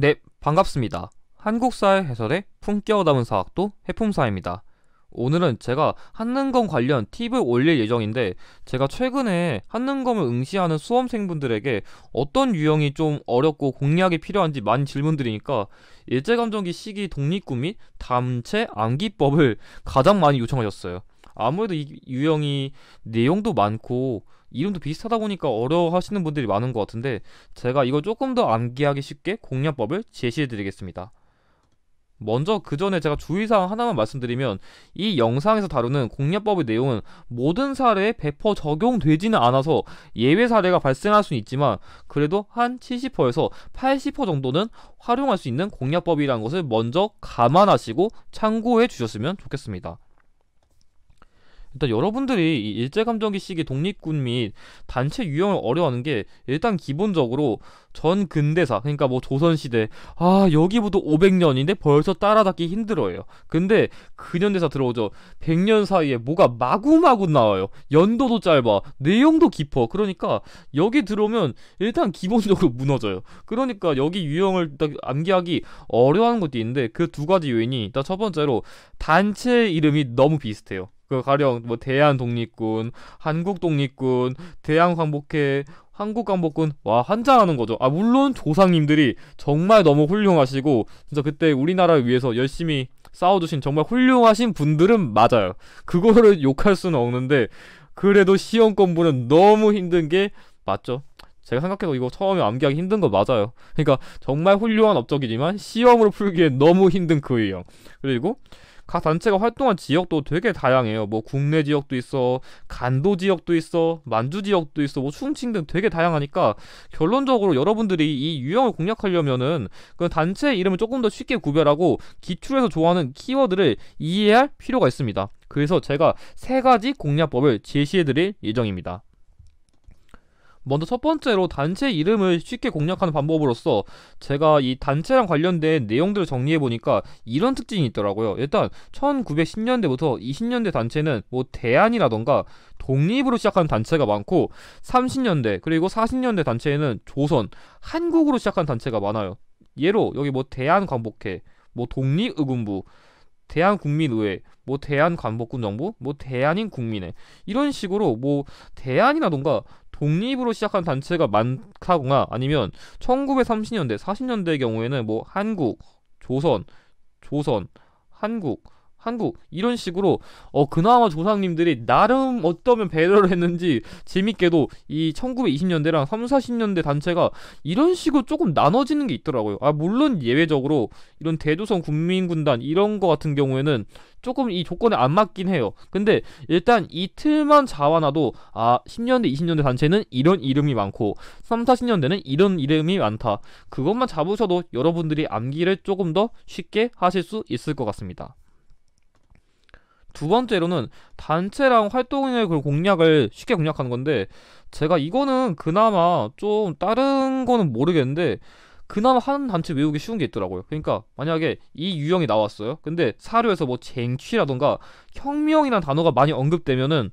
네, 반갑습니다. 한국사회 해설의 품격 담은 사학도 해품사입니다. 오늘은 제가 한능검 관련 팁을 올릴 예정인데 제가 최근에 한능검을 응시하는 수험생분들에게 어떤 유형이 좀 어렵고 공략이 필요한지 많이 질문드리니까 일제감정기 시기 독립군 및 담체 암기법을 가장 많이 요청하셨어요. 아무래도 이 유형이 내용도 많고 이름도 비슷하다 보니까 어려워하시는 분들이 많은 것 같은데 제가 이걸 조금 더 암기하기 쉽게 공략법을 제시해 드리겠습니다. 먼저 그 전에 제가 주의사항 하나만 말씀드리면 이 영상에서 다루는 공략법의 내용은 모든 사례에 100% 적용되지는 않아서 예외 사례가 발생할 수는 있지만 그래도 한 70%에서 80% 정도는 활용할 수 있는 공략법이라는 것을 먼저 감안하시고 참고해 주셨으면 좋겠습니다. 일단 여러분들이 이 일제감정기 시기 독립군 및 단체 유형을 어려워하는 게 일단 기본적으로 전 근대사 그러니까 뭐 조선시대 아 여기부터 500년인데 벌써 따라잡기 힘들어요. 근데 근현대사 들어오죠. 100년 사이에 뭐가 마구마구 나와요. 연도도 짧아 내용도 깊어. 그러니까 여기 들어오면 일단 기본적으로 무너져요. 그러니까 여기 유형을 딱 암기하기 어려워하는 것도 있는데 그 두 가지 요인이 일단 첫 번째로 단체 이름이 너무 비슷해요 그 가령 뭐 대한 독립군, 한국 독립군, 대한 광복회, 한국 광복군 와 환장하는 거죠. 아 물론 조상님들이 정말 너무 훌륭하시고 진짜 그때 우리나라를 위해서 열심히 싸워주신 정말 훌륭하신 분들은 맞아요. 그거를 욕할 수는 없는데 그래도 시험 공부는 너무 힘든 게 맞죠. 제가 생각해도 이거 처음에 암기하기 힘든 거 맞아요. 그러니까 정말 훌륭한 업적이지만 시험으로 풀기에 너무 힘든 그 유형. 그리고 각 단체가 활동한 지역도 되게 다양해요. 뭐 국내 지역도 있어, 간도 지역도 있어, 만주 지역도 있어, 뭐 충칭 등 되게 다양하니까 결론적으로 여러분들이 이 유형을 공략하려면은 그 단체 이름을 조금 더 쉽게 구별하고 기출에서 좋아하는 키워드를 이해할 필요가 있습니다. 그래서 제가 세 가지 공략법을 제시해드릴 예정입니다. 먼저 첫 번째로 단체 이름을 쉽게 공략하는 방법으로서 제가 이 단체랑 관련된 내용들을 정리해 보니까 이런 특징이 있더라고요. 일단 1910년대부터 20년대 단체는 뭐 대안이라던가 독립으로 시작하는 단체가 많고 30년대 그리고 40년대 단체에는 조선, 한국으로 시작한 단체가 많아요. 예로 여기 뭐 대한광복회, 뭐 독립의군부, 대한국민의회, 뭐 대한관복군 정부, 뭐 대한인 국민회 이런 식으로 뭐 대안이라던가 독립으로 시작한 단체가 많다거나 아니면 1930년대, 40년대의 경우에는 뭐 한국, 조선, 조선, 한국, 한국 이런 식으로 어 그나마 조상님들이 나름 어떠면 배려를 했는지 재밌게도 이 1920년대랑 3, 40년대 단체가 이런 식으로 조금 나눠지는 게 있더라고요. 아 물론 예외적으로 이런 대조선 국민군단 이런 거 같은 경우에는 조금 이 조건에 안 맞긴 해요. 근데 일단 이 틀만 잡아놔도 아 10년대, 20년대 단체는 이런 이름이 많고 3, 40년대는 이런 이름이 많다. 그것만 잡으셔도 여러분들이 암기를 조금 더 쉽게 하실 수 있을 것 같습니다. 두 번째로는 단체랑 활동의 그 공략을 쉽게 공략하는 건데 제가 이거는 그나마 좀 다른 거는 모르겠는데 그나마 한 단체 외우기 쉬운 게 있더라고요. 그러니까 만약에 이 유형이 나왔어요. 근데 사료에서 뭐 쟁취라던가 혁명이라는 단어가 많이 언급되면은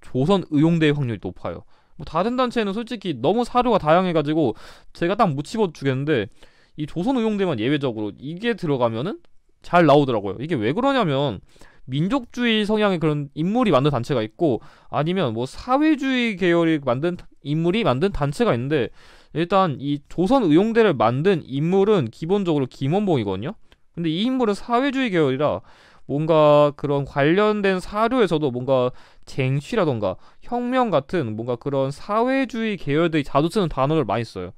조선 의용대의 확률이 높아요. 뭐 다른 단체는 솔직히 너무 사료가 다양해가지고 제가 딱 못 집어 주겠는데 이 조선 의용대만 예외적으로 이게 들어가면은 잘 나오더라고요. 이게 왜 그러냐면 민족주의 성향의 그런 인물이 만든 단체가 있고 아니면 뭐 사회주의 계열이 만든 인물이 만든 단체가 있는데 일단 이 조선 의용대를 만든 인물은 기본적으로 김원봉이거든요. 근데 이 인물은 사회주의 계열이라 뭔가 그런 관련된 사료에서도 뭔가 쟁취라던가 혁명 같은 뭔가 그런 사회주의 계열들이 자주 쓰는 단어를 많이 써요.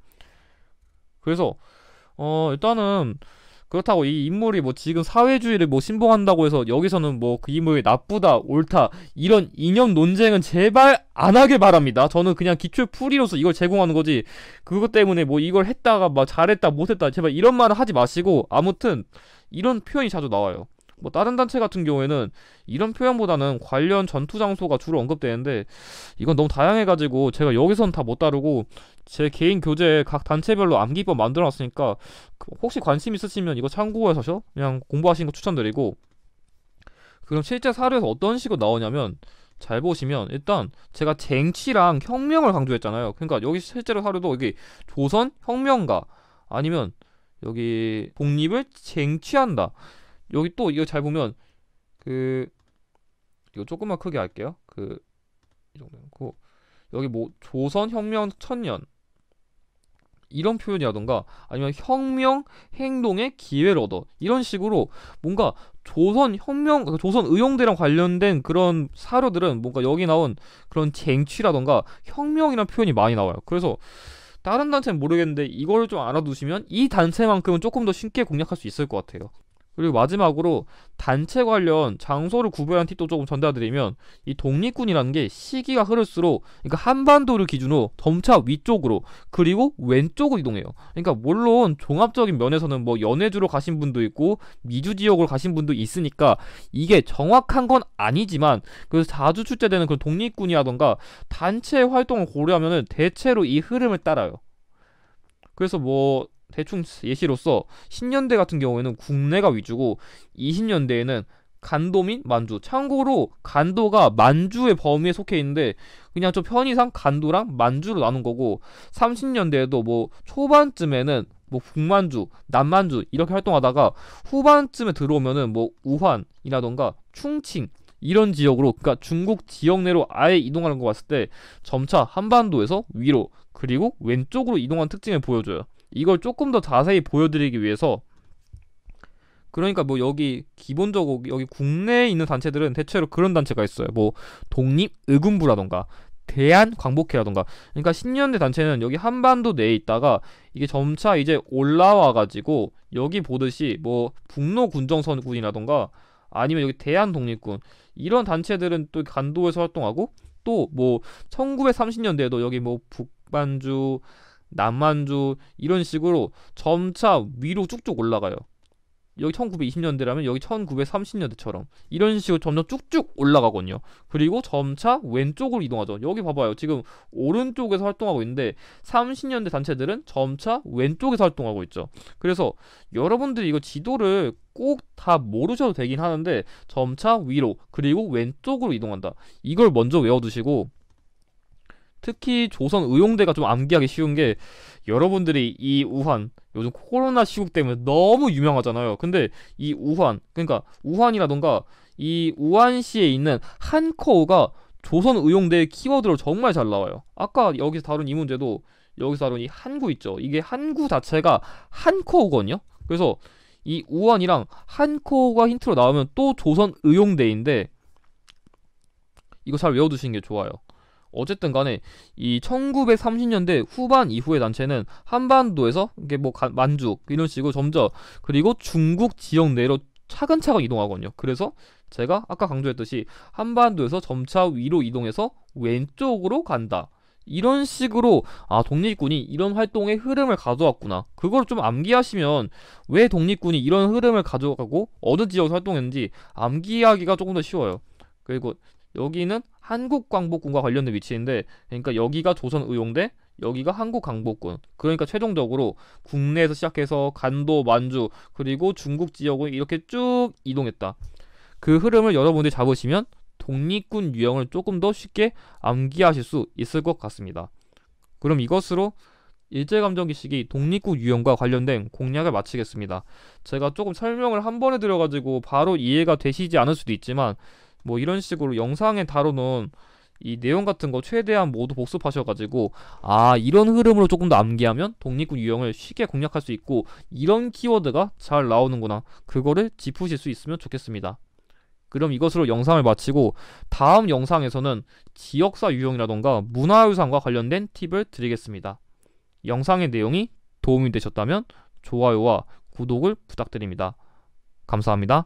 그래서 어 일단은 그렇다고 이 인물이 뭐 지금 사회주의를 뭐 신봉한다고 해서 여기서는 뭐 그 인물이 나쁘다 옳다 이런 이념 논쟁은 제발 안 하길 바랍니다. 저는 그냥 기출 풀이로서 이걸 제공하는 거지 그것 때문에 뭐 이걸 했다가 막 잘했다 못했다 제발 이런 말을 하지 마시고 아무튼 이런 표현이 자주 나와요. 뭐 다른 단체 같은 경우에는 이런 표현보다는 관련 전투 장소가 주로 언급되는데 이건 너무 다양해가지고 제가 여기선 다 못 다루고 제 개인 교재에 각 단체별로 암기법 만들어놨으니까 그 혹시 관심 있으시면 이거 참고해서 그냥 공부하시는 거 추천드리고 그럼 실제 사료에서 어떤 식으로 나오냐면 잘 보시면 일단 제가 쟁취랑 혁명을 강조했잖아요. 그러니까 여기 실제로 사료도 여기 조선 혁명가 아니면 여기 독립을 쟁취한다. 여기 또 이거 잘 보면 그 이거 조금만 크게 할게요. 그 이 정도 놓고 여기 뭐 조선 혁명 천년 이런 표현이라던가 아니면 혁명 행동의 기회를 얻어 이런 식으로 뭔가 조선 혁명 그 조선 의용대랑 관련된 그런 사료들은 뭔가 여기 나온 그런 쟁취라던가 혁명이란 표현이 많이 나와요. 그래서 다른 단체는 모르겠는데 이걸 좀 알아두시면 이 단체만큼은 조금 더 쉽게 공략할 수 있을 것 같아요. 그리고 마지막으로 단체 관련 장소를 구별한 팁도 조금 전달드리면 이 독립군이라는 게 시기가 흐를수록 그러니까 한반도를 기준으로 점차 위쪽으로 그리고 왼쪽으로 이동해요. 그러니까 물론 종합적인 면에서는 뭐 연해주로 가신 분도 있고 미주 지역으로 가신 분도 있으니까 이게 정확한 건 아니지만 그래서 자주 출제되는 그런 독립군이라던가 단체 활동을 고려하면은 대체로 이 흐름을 따라요. 그래서 뭐 대충 예시로서 10년대 같은 경우에는 국내가 위주고 20년대에는 간도 및 만주. 참고로 간도가 만주의 범위에 속해 있는데 그냥 좀 편의상 간도랑 만주로 나눈 거고 30년대에도 뭐 초반쯤에는 뭐 북만주, 남만주 이렇게 활동하다가 후반쯤에 들어오면은 뭐 우환이라던가 충칭 이런 지역으로 그러니까 중국 지역 내로 아예 이동하는 거 봤을 때 점차 한반도에서 위로 그리고 왼쪽으로 이동한 특징을 보여줘요. 이걸 조금 더 자세히 보여드리기 위해서 그러니까 뭐 여기 기본적으로 여기 국내에 있는 단체들은 대체로 그런 단체가 있어요. 뭐 독립 의군부라던가 대한 광복회라던가 그러니까 신년대 단체는 여기 한반도 내에 있다가 이게 점차 이제 올라와 가지고 여기 보듯이 뭐 북로 군정선군이라던가 아니면 여기 대한 독립군 이런 단체들은 또 간도에서 활동하고 또 뭐 1930년대에도 여기 뭐 북반주 남만주 이런 식으로 점차 위로 쭉쭉 올라가요. 여기 1920년대라면 여기 1930년대처럼 이런 식으로 점점 쭉쭉 올라가거든요. 그리고 점차 왼쪽으로 이동하죠. 여기 봐봐요. 지금 오른쪽에서 활동하고 있는데 30년대 단체들은 점차 왼쪽에서 활동하고 있죠. 그래서 여러분들이 이거 지도를 꼭 다 모르셔도 되긴 하는데 점차 위로 그리고 왼쪽으로 이동한다. 이걸 먼저 외워두시고 특히 조선 의용대가 좀 암기하기 쉬운 게 여러분들이 이 우환 요즘 코로나 시국 때문에 너무 유명하잖아요. 근데 이 우환 그러니까 우환이라던가 이 우한시에 있는 한커우가 조선 의용대의 키워드로 정말 잘 나와요. 아까 여기서 다룬 이 문제도 여기서 다룬 이 한구 있죠. 이게 한구 자체가 한커우거든요. 그래서 이 우환이랑 한커우가 힌트로 나오면 또 조선 의용대인데 이거 잘 외워두시는 게 좋아요. 어쨌든 간에 이 1930년대 후반 이후의 단체는 한반도에서 이게 뭐 만주 이런 식으로 점점 그리고 중국 지역 내로 차근차근 이동하거든요. 그래서 제가 아까 강조했듯이 한반도에서 점차 위로 이동해서 왼쪽으로 간다. 이런 식으로 아 독립군이 이런 활동의 흐름을 가져왔구나 그걸 좀 암기하시면 왜 독립군이 이런 흐름을 가져가고 어느 지역에서 활동했는지 암기하기가 조금 더 쉬워요 그리고 여기는 한국광복군과 관련된 위치인데 그러니까 여기가 조선의용대 여기가 한국광복군. 그러니까 최종적으로 국내에서 시작해서 간도 만주 그리고 중국 지역으로 이렇게 쭉 이동했다. 그 흐름을 여러분들이 잡으시면 독립군 유형을 조금 더 쉽게 암기하실 수 있을 것 같습니다. 그럼 이것으로 일제감정기 시기 독립군 유형과 관련된 공략을 마치겠습니다. 제가 조금 설명을 한 번에 드려가지고 바로 이해가 되시지 않을 수도 있지만 뭐 이런 식으로 영상에 다루는 이 내용 같은 거 최대한 모두 복습하셔가지고 아 이런 흐름으로 조금 더 암기하면 독립군 유형을 쉽게 공략할 수 있고 이런 키워드가 잘 나오는구나 그거를 짚으실 수 있으면 좋겠습니다. 그럼 이것으로 영상을 마치고 다음 영상에서는 지역사 유형이라던가 문화유산과 관련된 팁을 드리겠습니다. 영상의 내용이 도움이 되셨다면 좋아요와 구독을 부탁드립니다. 감사합니다.